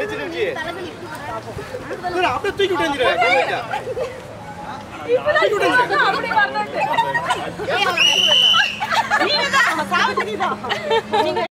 தெரிஞ்சிருந்துச்சு அப்படியே தூக்கி விட்டு அப்படி வரணும் நீங்க